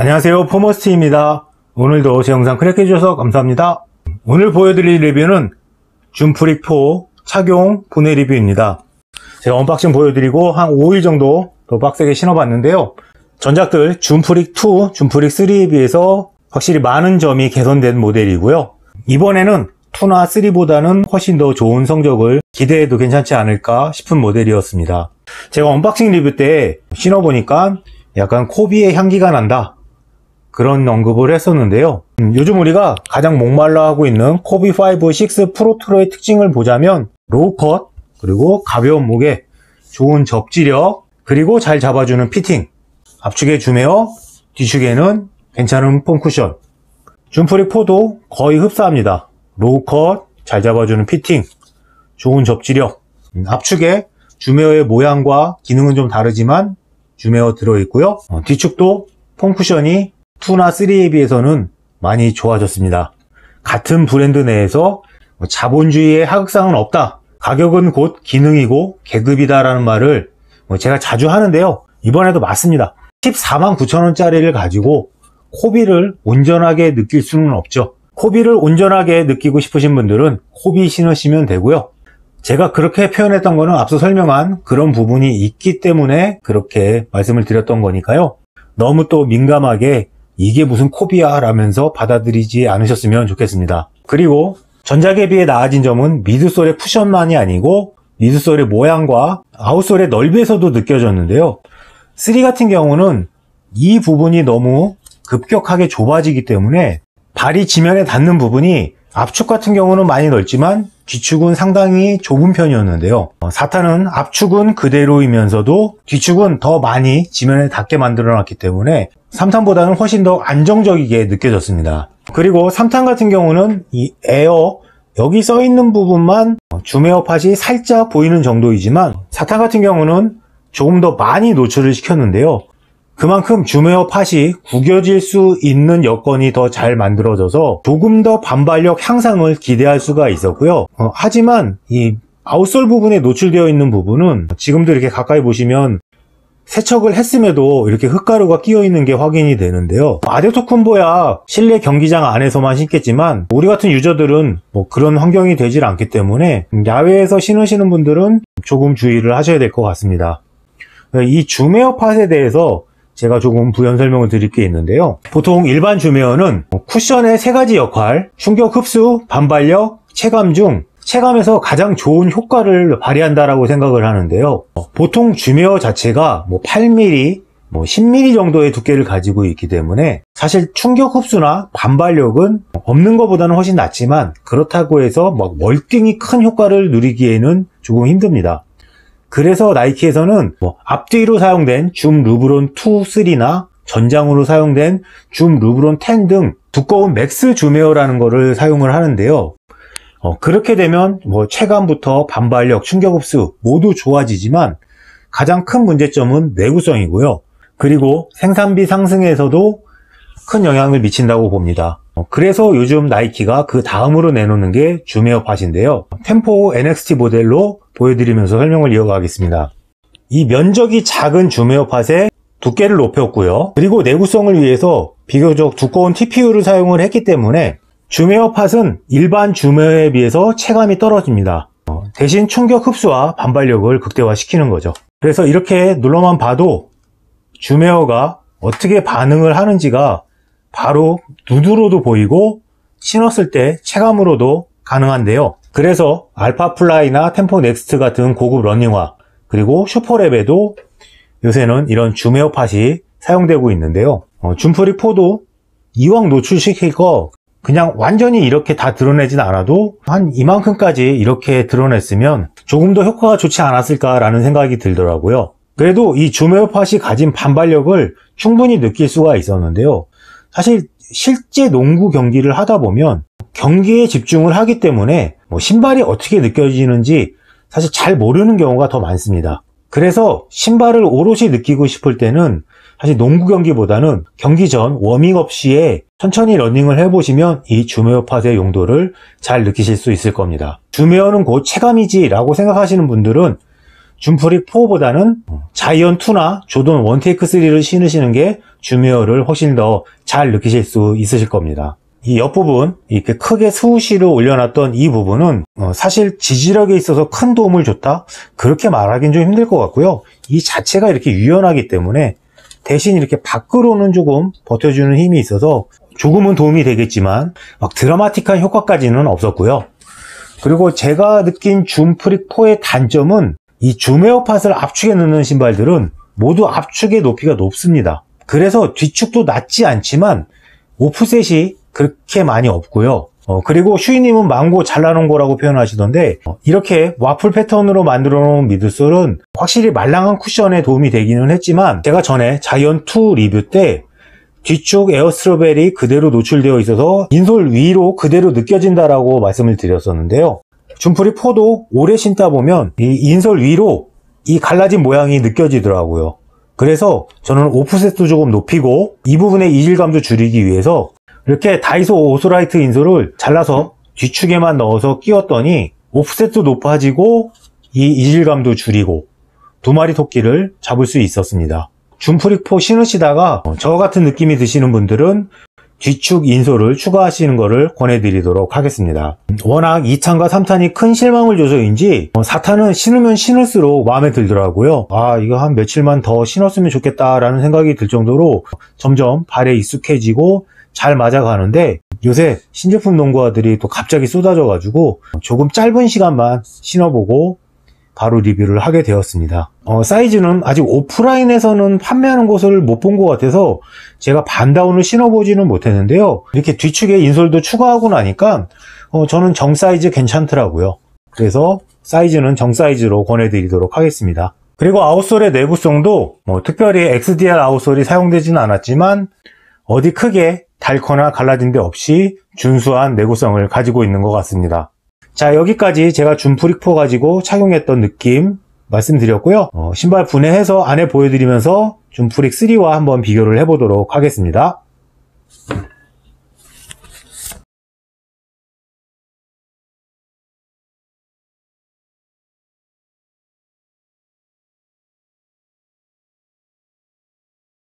안녕하세요. 포머스티입니다. 오늘도 제 영상 클릭해 주셔서 감사합니다. 오늘 보여드릴 리뷰는 Zoom Freak 4 착용 분해 리뷰입니다. 제가 unboxing 보여드리고 한 5일 정도 더 빡세게 신어봤는데요. 전작들 줌프릭2, 줌프릭3에 비해서 확실히 많은 점이 개선된 모델이고요. 이번에는 2나 3보다는 훨씬 더 좋은 성적을 기대해도 괜찮지 않을까 싶은 모델이었습니다. 제가 unboxing 리뷰 때 신어보니까 약간 코비의 향기가 난다 그런 언급을 했었는데요. 음, 요즘 우리가 가장 목말라 하고 있는 코비 5, 6 Protro의 특징을 보자면 low cut, 그리고 가벼운 무게, 좋은 접지력, 그리고 잘 잡아주는 피팅, 앞축에 Zoom Air, 뒤축에는 괜찮은 foam 쿠션, Zoom Freak 4도 거의 흡사합니다. low cut, 잘 잡아주는 피팅, 좋은 접지력, 음, 앞축에 줌웨어의 모양과 기능은 좀 다르지만 줌웨어 들어있고요. 어, 뒤축도 폼 쿠션이 2나 3에 비해서는 많이 좋아졌습니다. 같은 브랜드 내에서 뭐 자본주의의 하극상은 없다. 가격은 곧 기능이고 계급이다 라는 말을 뭐 제가 자주 하는데요. 이번에도 맞습니다. 14만 9천원짜리를 가지고 코비를 온전하게 느낄 수는 없죠. 코비를 온전하게 느끼고 싶으신 분들은 코비 신으시면 되고요. 제가 그렇게 표현했던 거는 앞서 설명한 그런 부분이 있기 때문에 그렇게 말씀을 드렸던 거니까요. 너무 또 민감하게 이게 무슨 코비야 라면서 받아들이지 않으셨으면 좋겠습니다. 그리고 전작에 비해 나아진 점은 미드솔의 쿠션만이 아니고 미드솔의 모양과 아웃솔의 넓이에서도 느껴졌는데요. 3 같은 경우는 이 부분이 너무 급격하게 좁아지기 때문에 발이 지면에 닿는 부분이 앞축 같은 경우는 많이 넓지만 뒤축은 상당히 좁은 편이었는데요. 어, 사탄은 앞축은 그대로이면서도 뒤축은 더 많이 지면에 닿게 만들어 놨기 때문에 3탄보다는 훨씬 더 안정적이게 느껴졌습니다. 그리고 3탄 같은 경우는 이 에어 여기 써 있는 부분만 Zoom Air pod이 살짝 보이는 정도이지만 4탄 같은 경우는 조금 더 많이 노출을 시켰는데요. 그만큼 Zoom Air pod이 구겨질 수 있는 여건이 더 잘 만들어져서 조금 더 반발력 향상을 기대할 수가 있었고요. 어, 하지만 이 outsole 부분에 노출되어 있는 부분은 지금도 이렇게 가까이 보시면 세척을 했음에도 이렇게 흙가루가 끼어 있는 게 확인이 되는데요. 아데토쿤보야 실내 경기장 안에서만 신겠지만 우리 같은 유저들은 뭐 그런 환경이 되질 않기 때문에 야외에서 신으시는 분들은 조금 주의를 하셔야 될 것 같습니다. 이 줌웨어 팟에 대해서 제가 조금 부연 설명을 드릴 게 있는데요. 보통 일반 줌웨어는 쿠션의 세 가지 역할, 충격 흡수, 반발력, 체감 중 체감에서 가장 좋은 효과를 발휘한다라고 생각을 하는데요. 보통 줌웨어 자체가 뭐 8mm, 뭐 10mm 정도의 두께를 가지고 있기 때문에 사실 충격 흡수나 반발력은 없는 것보다는 훨씬 낫지만 그렇다고 해서 막 월등히 큰 효과를 누리기에는 조금 힘듭니다. 그래서 나이키에서는 뭐 앞뒤로 사용된 Zoom LeBron 2, 3나 전장으로 사용된 Zoom LeBron 10 등 두꺼운 Max Zoom Air라는 것을 사용을 하는데요. 어, 그렇게 되면 뭐 체감부터 반발력, 충격 흡수 모두 좋아지지만 가장 큰 문제점은 내구성이고요. 그리고 생산비 상승에서도 큰 영향을 미친다고 봅니다. 어, 그래서 요즘 나이키가 그 다음으로 내놓는 게 Zoom Air pod인데요. Tempo NXT 모델로 보여드리면서 설명을 이어가겠습니다. 이 면적이 작은 Zoom Air pod에 두께를 높였고요. 그리고 내구성을 위해서 비교적 두꺼운 TPU를 사용을 했기 때문에 Zoom Air pod은 일반 Zoom Air에 비해서 체감이 떨어집니다. 어, 대신 충격 흡수와 반발력을 극대화시키는 거죠. 그래서 이렇게 눌러만 봐도 Zoom Air가 어떻게 반응을 하는지가 바로 눈으로도 보이고 신었을 때 체감으로도 가능한데요. 그래서 Alphafly나 Tempo Next 같은 고급 러닝화 그리고 슈퍼랩에도 요새는 이런 줌웨어 팟이 사용되고 있는데요. 어, 줌프리 4도 이왕 노출시킬 거 그냥 완전히 이렇게 다 드러내진 않아도 한 이만큼까지 이렇게 드러냈으면 조금 더 효과가 좋지 않았을까라는 생각이 들더라고요. 그래도 이 줌웨어 팟이 가진 반발력을 충분히 느낄 수가 있었는데요. 사실 실제 농구 경기를 하다 보면 경기에 집중을 하기 때문에 뭐 신발이 어떻게 느껴지는지 사실 잘 모르는 경우가 더 많습니다. 그래서 신발을 오롯이 느끼고 싶을 때는 사실 농구 경기보다는 경기 전 워밍업 시에 천천히 러닝을 해보시면 이 Zoom Air pod의 용도를 잘 느끼실 수 있을 겁니다. Zoom Air는 곧 체감이지 라고 생각하시는 분들은 Zoom Freak 4보다는 자이언 2나 조던 One Take 3를 신으시는 게 Zoom Air를 훨씬 더 잘 느끼실 수 있으실 겁니다. 이 옆부분 이렇게 크게 Swoosh를 올려놨던 이 부분은 어, 사실 지지력에 있어서 큰 도움을 줬다? 그렇게 말하기는 좀 힘들 것 같고요. 이 자체가 이렇게 유연하기 때문에 대신 이렇게 밖으로는 조금 버텨주는 힘이 있어서 조금은 도움이 되겠지만 막 드라마틱한 효과까지는 없었고요. 그리고 제가 느낀 줌프릭 4의 단점은 이 줌에어팟을 압축에 넣는 신발들은 모두 압축의 높이가 높습니다 그래서 뒤축도 낮지 않지만 오프셋이 그렇게 많이 없고요. 어, 그리고 슈이님은 망고 잘라놓은 거라고 표현하시던데 어, 이렇게 와플 패턴으로 만들어 놓은 미드솔은 확실히 말랑한 쿠션에 도움이 되기는 했지만 제가 전에 자이언2 리뷰 때 뒤쪽 Air Strobel이 그대로 노출되어 있어서 insole 위로 그대로 느껴진다라고 말씀을 드렸었는데요. Zoom Freak 4도 오래 신다 보면 이 insole 위로 이 갈라진 모양이 느껴지더라고요. 그래서 저는 오프셋도 조금 높이고 이 부분의 이질감도 줄이기 위해서 이렇게 다이소 OrthoLite insole을 잘라서 뒤축에만 넣어서 끼웠더니 오프셋도 높아지고 이 이질감도 줄이고 두 마리 토끼를 잡을 수 있었습니다. 줌프릭4 신으시다가 저 같은 느낌이 드시는 분들은 뒤축 인솔을 추가하시는 것을 권해드리도록 하겠습니다. 워낙 2탄과 3탄이 큰 실망을 줘서인지 4탄은 신으면 신을수록 마음에 들더라고요. 아 이거 한 며칠만 더 신었으면 좋겠다라는 생각이 들 정도로 점점 발에 익숙해지고 잘 맞아가는데 요새 신제품 농구화들이 또 갑자기 쏟아져 가지고 조금 짧은 시간만 신어보고 바로 리뷰를 하게 되었습니다. 어, 사이즈는 아직 오프라인에서는 판매하는 곳을 못 본 것 같아서 제가 반다운을 신어보지는 못했는데요. 이렇게 뒤축에 insole도 추가하고 나니까 어, 저는 정 사이즈 괜찮더라고요. 그래서 사이즈는 정 사이즈로 권해드리도록 하겠습니다. 그리고 outsole의 내구성도 뭐 특별히 XDR 아웃솔이 사용되지는 않았지만 어디 크게 닳거나 갈라진 데 없이 준수한 내구성을 가지고 있는 것 같습니다. 자 여기까지 제가 줌프릭4 가지고 착용했던 느낌 말씀드렸고요. 어, 신발 분해해서 안에 보여드리면서 줌프릭 3와 한번 비교를 해보도록 하겠습니다.